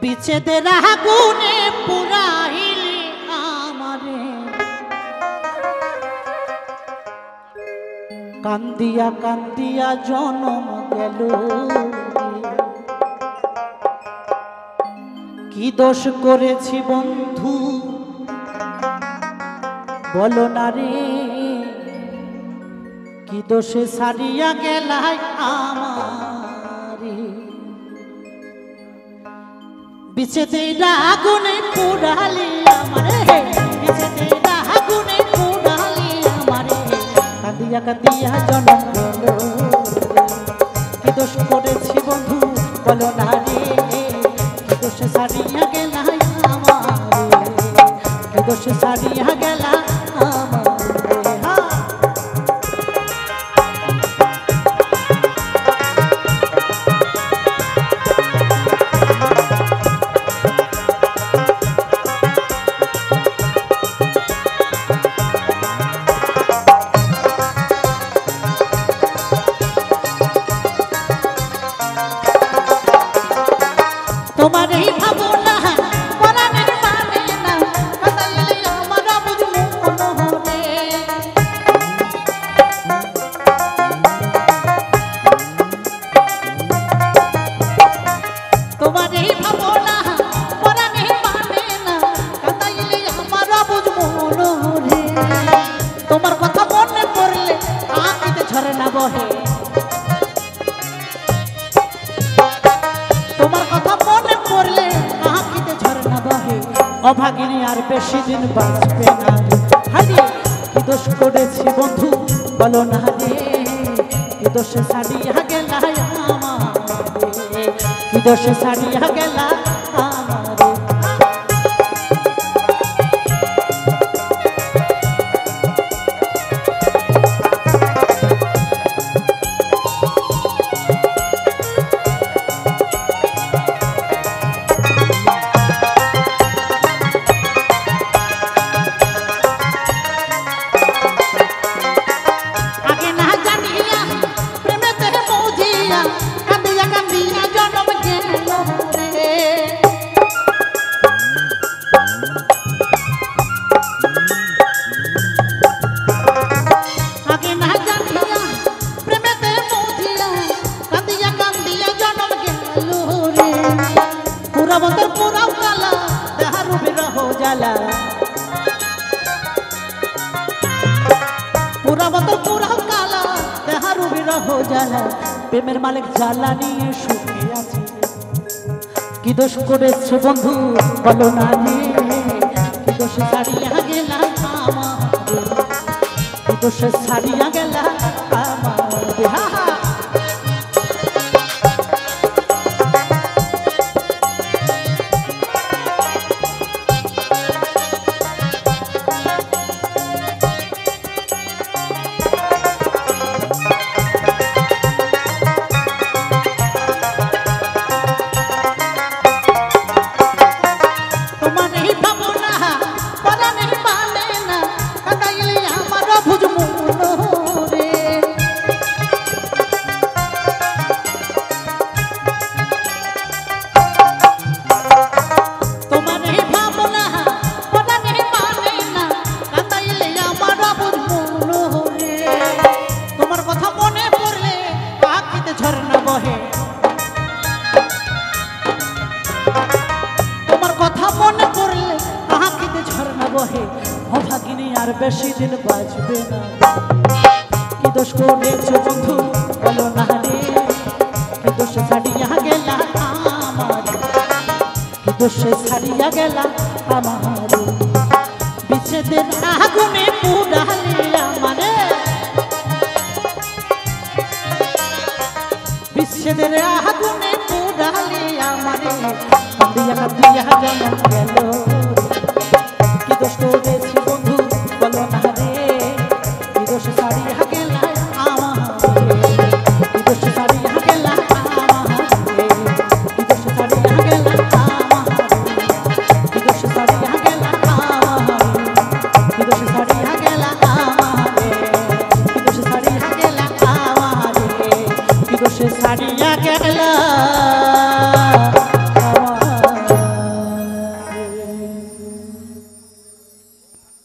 বিচ্ছেদের আগুনে পুরাইলি আমারে। কান্দিয়া কান্দিয়া জনম গেল কি দোষ করেছি বন্ধু? বলো না রে। কি দোষে সারিয়া গেলাই আমারে? বিছেতে আগুনে পুরালি আমারে বিছেতে আগুনে পুরালি আমারে কাঁদিয়া কাঁদিয়া জনম গেল কি দোষ করেছি বন্ধু? বলো না রে। কি দোষে সারিয়া গেলা আমারে কি দোষে সারিয়া গেলা আমারে তোমার এই ভাবনা মনে তোমার অভাগিনী আর বেশি দিন বাঁচবে না রে। হারিয়ে কি দোষ করেছি বন্ধু বলো না রে কি দোষে সারিয়া গেলা আমারে কি দোষে সারিয়া পুরা মতো পুরা কালা, দেহারু বিরহ জ্বালা, প্রেমের মালিক জ্বালা নিয়ে সুখে আছে। কি দোষ করেছ বন্ধু? বলো না কি দোষ ছাড়িয়া গেলা আমারে কি দোষ ছাড়িয়া আর বেশি দিন বাঁচবে না। কি দোষ করেছ বন্ধু? বলো না রে। কি দোষ ছাড়িয়া গেলা আমার? কি দোষ ছাড়িয়া গেলা আমার? বিচ্ছেদের আগুনে পুরালে আমারে। বিচ্ছেদের আগুনে পুরালে আমারে। কান্দিয়া জনম গেল। Maria Kelly.